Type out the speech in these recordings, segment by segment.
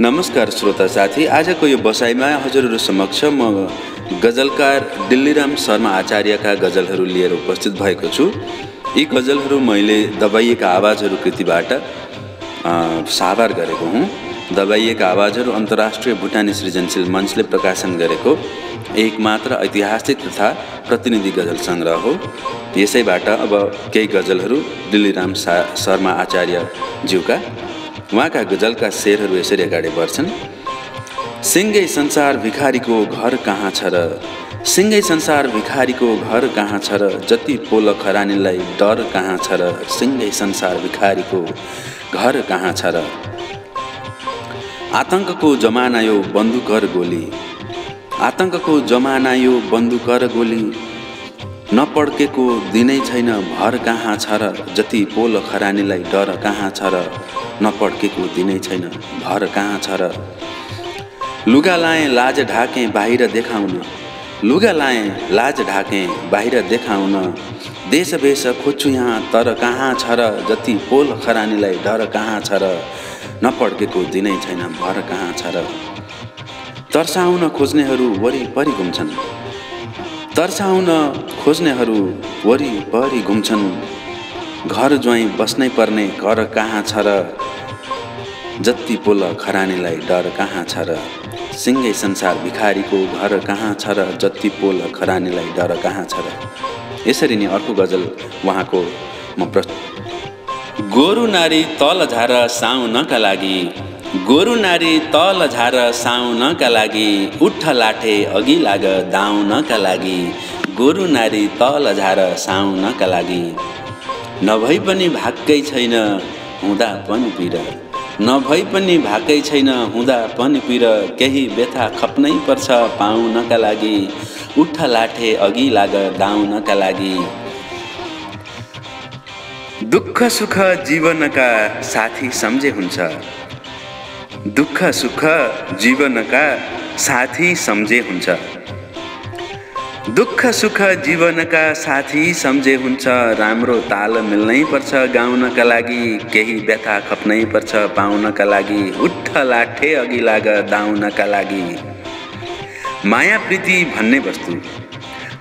नमस्कार श्रोता साथी आजको यो बसाइमा हजुरहरू समक्ष म गजलकार दिल्लीराम शर्मा आचार्यका गजलहरू लिएर उपस्थित भएको छु। यी गजलहरू मैले दबाइएका आवाजहरू कृतिबाट साभार गरेको हुँ। दबाइएका आवाजहरू अन्तर्राष्ट्रिय भुटानी सृजनशील मञ्चले प्रकाशन गरेको एक मात्र ऐतिहासिक तथा प्रतिनिधि गजल सङ्ग्रह हो। यसैबाट अब केही गजलहरू दिल्लीराम सा शर्मा आचार्यज्यूका उहाँका गजलका शेरहरू यसरी अगाडि बढ्छन्। सिङ्गै संसार भिखारीको घर कहाँ छ र सिङ्गै संसार भिखारीको घर कहाँ छ र जति पोल खरानीलाई डर कहाँ छ र सिङ्गै संसार भिखारीको घर कहाँ छ र आतङ्कको जमाना यो बन्दुकर गोली। आतङ्कको जमाना यो बन्दुकर गोली। नपड्केको दिनै छैन भर कहाँ छ र जति पोल खरानीलाई डर कहाँ छ र नपड्केको दिनै छैन भर कहाँ छ र। लुगा लाएँ लाज ढाकेँ बाहिर देखाउन। लुगा लाएँ लाज ढाकेँ बाहिर देखाउन। देश भेष खोज्छु यहाँ तर कहाँ छ र जति पोल खरानीलाई डर कहाँ छ र नपड्केको दिनै छैन भर कहाँ छ र। तर्साउन खोज्नेहरू वरिपरि घुम्छन्। तर्साउन खोज्नेहरू वरिपरि घुम्छन्। घर ज्वाइँ बस्नै पर्ने घर कहाँ छ र जति पोल खरानीलाई डर कहाँ छ र सिङ्गै संसार भिखारीको घर कहाँ छ र जति पोल खरानीलाई डर कहाँ छ र। यसरी नै अर्को गजल उहाँको म प्र गोरु नारी तल झार साउनका लागि गोरु नारी तल झार साउनका लागि उठ लाठे अघि लाग दाउनका लागि गोरु नारी तल झार साउनका लागि। नभई पनि भागकै छैन हुँदा पनि पिर। नभई पनि भाकै छैन हुँदा पनि पिर। केही व्यथा खप्नै पर्छ पाउनका लागि उठ लाठे अघि लाग दाउनका लागि। दुःख सुख जीवनका साथी सम्झे हुन्छ। दुःख सुख जीवनका साथी सम्झे हुन्छ। दुःख सुख जीवनका साथी सम्झे हुन्छ। राम्रो ताल मिल्नै पर्छ गाउनका लागि। केही व्यथा खप्नै पर्छ पाउनका लागि। उठ लाठे अघि लाग दाउनका लागि। माया प्रीति भन्ने वस्तु।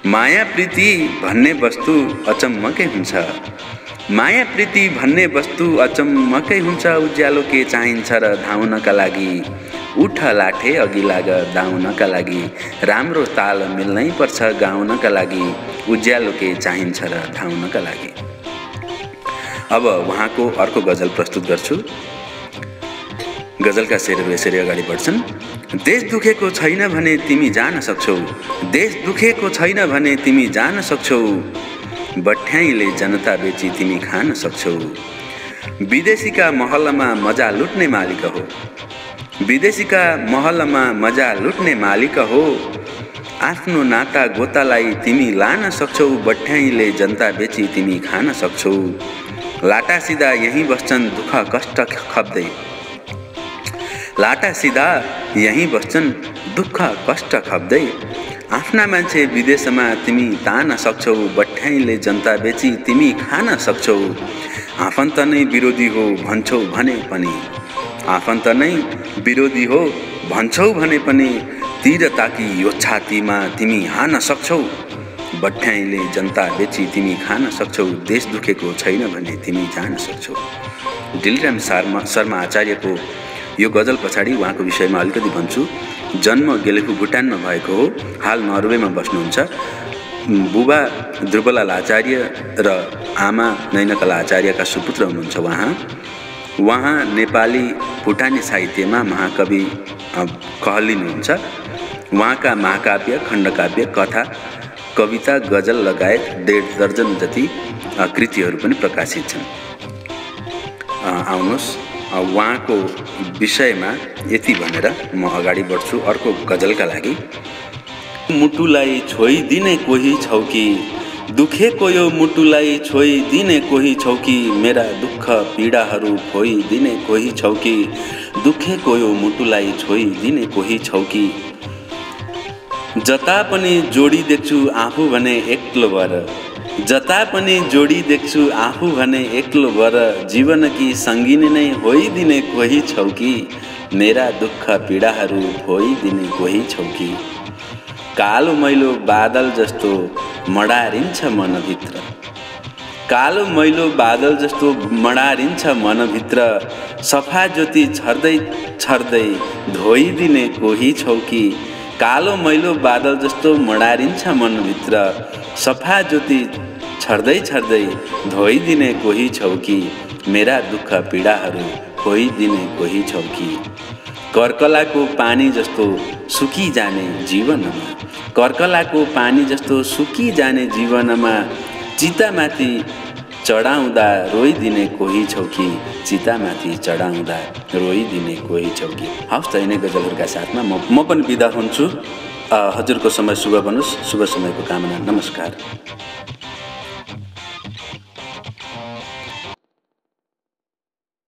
माया प्रीति भन्ने वस्तु अचम्मकै हुन्छ। माया प्रीति भन्ने वस्तु अचम्मकै हुन्छ उज्यालो के चाहिन्छ र धाउनका लागि। उठ लाठे अघि लाग दाउनका लागि। राम्रो ताल मिल्नै पर्छ गाउनका लागि। उज्यालो के चाहिन्छ र धाउनका लागि। अब उहाँको अर्को गजल प्रस्तुत गर्छु। गजलका शेरहरू यसरी अगाडि बढ्छन्। देश दुखेको छैन भने तिमी जान सक्छौ। देश दुखेको छैन भने तिमी जान सक्छौ। बठ्याइले जनता बेची तिमी खान सक्छौ। विदेशीका महलमा मजा लुट्ने मालिक हो। विदेशीका महलमा मजा लुट्ने मालिक हो। आफ्नो नाता गोतालाई तिमी लान सक्छौ बठ्याइले जनता बेची तिमी खान सक्छौ। लाटा सिधा यहीँ बस्छन् दुःख कष्ट खप्दै। लाटा सिधा यहीँ बस्छन् दुःख कष्ट खप्दै। आफ्ना मान्छे विदेशमा तिमी तान सक्छौ बठ्याइले जनता बेची तिमी खान सक्छौ। आफन्त नै विरोधी हो भन्छौ भने पनि। आफन्त नै विरोधी हो भन्छौ भने पनि। तिर ताकि यो छातीमा तिमी हान सक्छौ। बठ्याइले जनता बेची तिमी खान सक्छौ। देश दुखेको छैन भने तिमी जान सक्छौ। डिलराम शर्मा शर्मा आचार्यको यो गजल पछाडि उहाँको विषयमा अलिकति भन्छु। जन्म गेलेखु भुटानमा भएको हो। हाल नर्वेमा बस्नुहुन्छ। बुबा ध्रुवलाल आचार्य र आमा नैनकला आचार्यका सुपुत्र हुनुहुन्छ उहाँ। उहाँ नेपाली भुटानी साहित्यमा महाकवि कहलिनुहुन्छ। उहाँका महाकाव्य खण्डकाव्य कथा कविता गजल लगायत डेढ दर्जन जति कृतिहरू पनि प्रकाशित छन्। आउनुहोस्। उहाँको विषयमा यति भनेर म अगाडि बढ्छु अर्को गजलका लागि। मुटुलाई छोइदिने कोही छौ कि? दुखेको यो मुटुलाई छोइदिने कोही छौ कि? मेरा दुःख पीडाहरू खोइदिने कोही छौ कि? दुखेको यो मुटुलाई छोइदिने कोही छौ कि? जता पनि जोडी देख्छु आफू भने एक्लो भएर। जता पनि जोडी देख्छु आफू भने एक्लो भर जीवन कि सङ्गिनी नै होइदिने कोही छौ कि? मेरा दुःख पीडाहरू होइदिने कोही छौ कि? कालो मैलो बादल जस्तो मडारिन्छ मनभित्र। कालो मैलो बादल जस्तो मडारिन्छ मनभित्र। सफा ज्योति छर्दै छर्दै धोइदिने कोही छौ कि? कालो मैलो बादल जस्तो मडारिन्छ मनभित्र। सफा ज्योति छर्दै छर्दै धोइदिने कोही छौ कि? मेरा दुःख पीडाहरू खोइदिने कोही छौ कि? कर्कलाको पानी जस्तो सुकिजाने जीवनमा कर्कलाको पानी जस्तो सुकिजाने जीवनमा चितामाथि चढाउँदा रोइदिने कोही छौ कि? चितामाथि चढाउँदा रोइदिने कोही छौ कि? हवस् त यिनै गजलहरूका साथमा म पनि बिदा हुन्छु। हजुरको समय शुभ बनोस् शुभ समयको कामना नमस्कार।